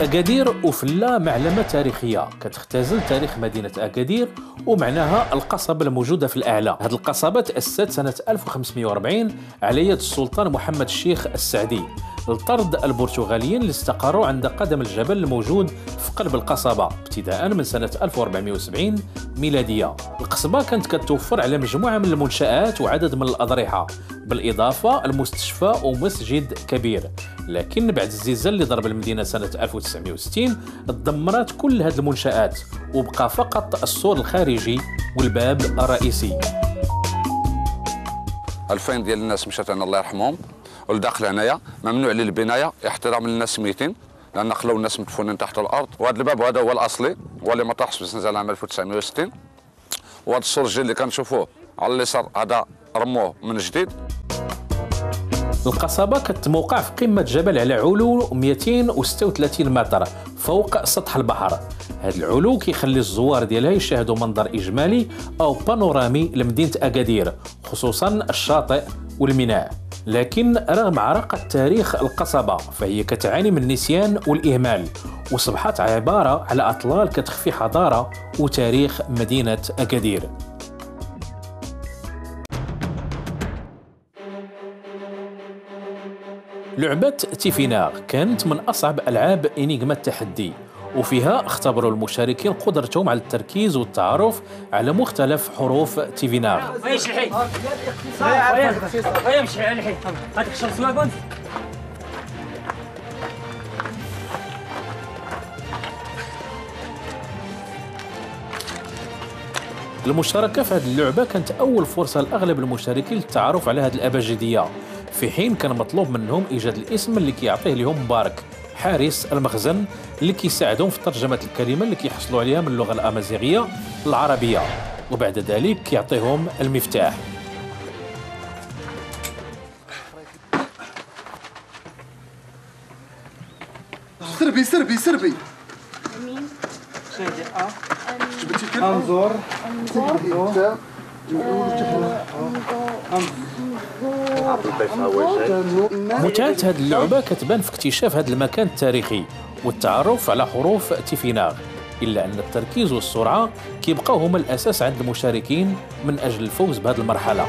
أكادير وفلا معلمة تاريخية. كتختزل تاريخ مدينة أكادير ومعناها القصبة الموجودة في الأعلى. هذه القصبة تأسست سنة 1540 على يد السلطان محمد الشيخ السعدي لطرد البرتغاليين اللي استقروا عند قدم الجبل الموجود في قلب القصبة ابتداء من سنة 1470 ميلادية. القصبة كانت كتوفر على مجموعة من المنشآت وعدد من الأضرحة بالإضافة المستشفى ومسجد كبير. لكن بعد الزلزال اللي ضرب المدينة سنة 1960 تدمرت كل هذه المنشآت وبقى فقط السور الخارجي والباب الرئيسي. 2000 ديال الناس مشات عند الله يرحمهم والداخل هنايا ممنوع للبنايه احترام للناس الميتين لأن خلوا الناس مدفونين تحت الأرض. وهذا الباب هذا هو الأصلي هو اللي ما طاحش في سنه عام 1960 وهذا السور اللي كنشوفوه على اليسار هذا رموه من جديد. القصبة كتموقع في قمة جبل على علو 236 متر فوق سطح البحر. هذا العلو كيخلي الزوار ديالها يشاهدوا منظر إجمالي أو بانورامي لمدينة أكادير خصوصا الشاطئ والميناء. لكن رغم عراقة تاريخ القصبة فهي كتعاني من النسيان والإهمال وصبحت عبارة على أطلال كتخفي حضارة وتاريخ مدينة أكادير. لعبة تيفيناغ كانت من أصعب ألعاب إنيغما التحدي وفيها اختبروا المشاركين قدرتهم على التركيز والتعرف على مختلف حروف تيفيناغ. المشاركة في هذه اللعبة كانت أول فرصة لأغلب المشاركين للتعرف على هذه الأبجدية في حين كان مطلوب منهم إيجاد الاسم اللي كيعطيه لهم مبارك حارس المخزن اللي كيساعدهم في ترجمة الكلمة اللي كيحصلوا عليها من اللغة الأمازيغية العربية وبعد ذلك كيعطيهم المفتاح. سربي سربي سربي. أنظر. متعة هذه اللعبة كتبان في اكتشاف هذا المكان التاريخي والتعرف على حروف تيفيناغ إلا أن التركيز والسرعة كيبقاو هما الأساس عند المشاركين من أجل الفوز بهذه المرحلة.